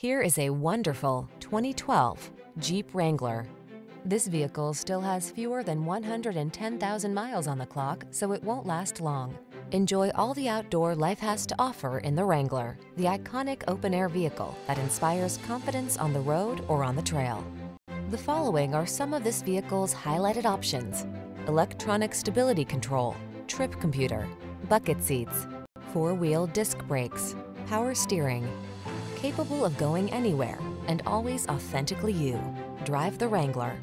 Here is a wonderful 2012 Jeep Wrangler. This vehicle still has fewer than 110,000 miles on the clock, so it won't last long. Enjoy all the outdoor life has to offer in the Wrangler, the iconic open-air vehicle that inspires confidence on the road or on the trail. The following are some of this vehicle's highlighted options. Electronic stability control, trip computer, bucket seats, four-wheel disc brakes, power steering, capable of going anywhere and always authentically you. Drive the Wrangler.